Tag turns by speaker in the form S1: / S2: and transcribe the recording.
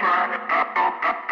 S1: trying to